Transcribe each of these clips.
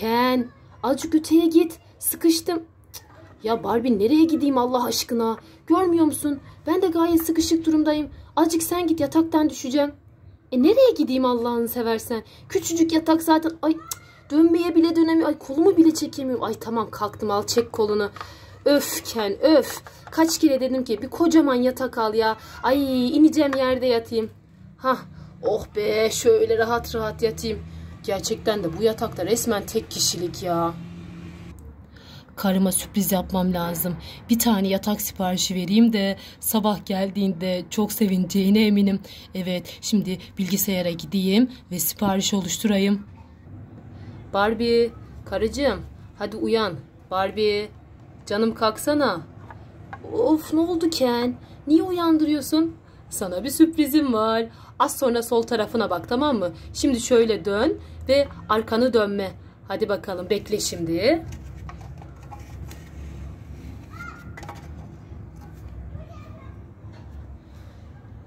Ken azıcık öteye git. Sıkıştım. Ya Barbie nereye gideyim Allah aşkına? Görmüyor musun? Ben de gayet sıkışık durumdayım. Azıcık sen git yataktan düşeceğim. E nereye gideyim Allah'ını seversen? Küçücük yatak zaten. Ay dönmeye bile dönemiyor. Ay kolumu bile çekemiyorum. Ay tamam kalktım al çek kolunu. Öf Ken öf. Kaç kere dedim ki bir kocaman yatak al ya. Ay ineceğim yerde yatayım. Hah oh be şöyle rahat rahat yatayım. Gerçekten de bu yatakta resmen tek kişilik ya. Karıma sürpriz yapmam lazım. Bir tane yatak siparişi vereyim de sabah geldiğinde çok sevineceğine eminim. Evet, şimdi bilgisayara gideyim ve sipariş oluşturayım. Barbie, karıcığım, hadi uyan. Barbie, canım kalksana. Of ne oldu Ken? Niye uyandırıyorsun? Sana bir sürprizim var. Az sonra sol tarafına bak tamam mı? Şimdi şöyle dön ve arkanı dönme. Hadi bakalım bekle şimdi.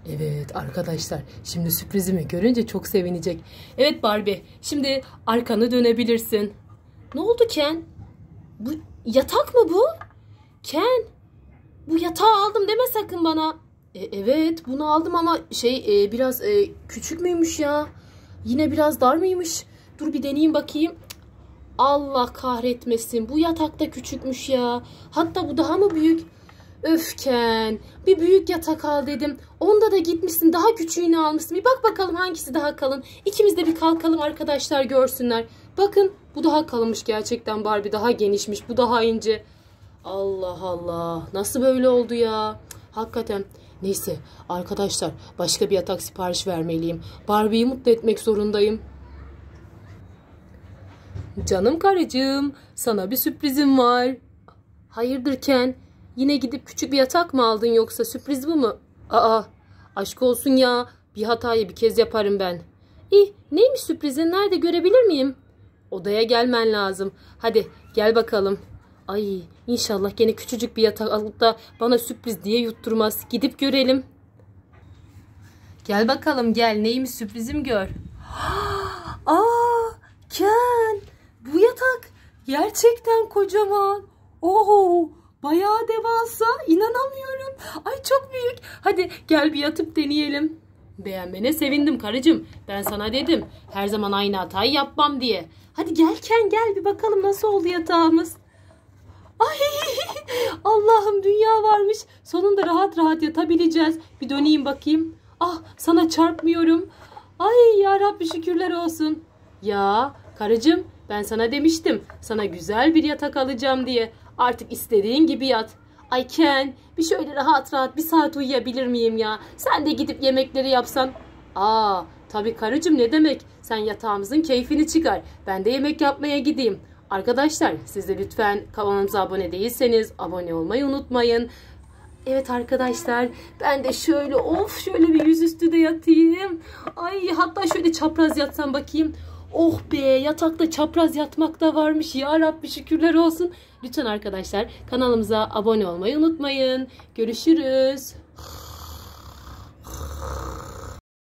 Evet arkadaşlar şimdi sürprizimi görünce çok sevinecek. Evet Barbie şimdi arkanı dönebilirsin. Ne oldu Ken? Bu yatak mı bu? Ken bu yatağı aldım deme sakın bana. E, evet bunu aldım ama şey e, biraz e, küçük müymüş ya? Yine biraz dar mıymış? Dur bir deneyeyim bakayım. Allah kahretmesin bu yatakta küçükmüş ya. Hatta bu daha mı büyük? Öfken. Bir büyük yatak al dedim. Onda da gitmişsin daha küçüğünü almışsın. Bir bak bakalım hangisi daha kalın. İkimiz de bir kalkalım arkadaşlar görsünler. Bakın bu daha kalınmış gerçekten Barbie. Daha genişmiş. Bu daha ince. Allah Allah. Nasıl böyle oldu ya? Hakikaten. Neyse arkadaşlar başka bir yatak sipariş vermeliyim. Barbie'yi mutlu etmek zorundayım. Canım karıcığım sana bir sürprizim var. Hayırdır Ken? Yine gidip küçük bir yatak mı aldın yoksa sürpriz bu mu? Aa aşk olsun ya. Bir hatayı bir kez yaparım ben. İyi neymiş sürprizin nerede görebilir miyim? Odaya gelmen lazım. Hadi gel bakalım. Ay inşallah gene küçücük bir yatak alıp da bana sürpriz diye yutturmaz. Gidip görelim. Gel bakalım gel neymiş sürprizim gör. Aa Ken bu yatak gerçekten kocaman. Oho bayağı devasa inanamıyorum. Ay çok büyük. Hadi gel bir yatıp deneyelim. Beğenmene sevindim karıcığım. Ben sana dedim her zaman aynı hatayı yapmam diye. Hadi gel Ken gel bir bakalım nasıl oldu yatağımız. Ay Allah'ım dünya varmış. Sonunda rahat rahat yatabileceğiz. Bir döneyim bakayım. Ah sana çarpmıyorum. Ay ya Rabbi şükürler olsun. Ya karıcığım ben sana demiştim. Sana güzel bir yatak alacağım diye. Artık istediğin gibi yat. Ay Ken bir şöyle rahat rahat bir saat uyuyabilir miyim ya? Sen de gidip yemekleri yapsan. Aa tabii karıcığım ne demek? Sen yatağımızın keyfini çıkar. Ben de yemek yapmaya gideyim. Arkadaşlar siz de lütfen kanalımıza abone değilseniz abone olmayı unutmayın. Evet arkadaşlar ben de şöyle of şöyle bir yüzüstü de yatayım. Ay hatta şöyle çapraz yatsam bakayım. Oh be yatakta çapraz yatmak da varmış ya Rabbi şükürler olsun. Lütfen arkadaşlar kanalımıza abone olmayı unutmayın. Görüşürüz.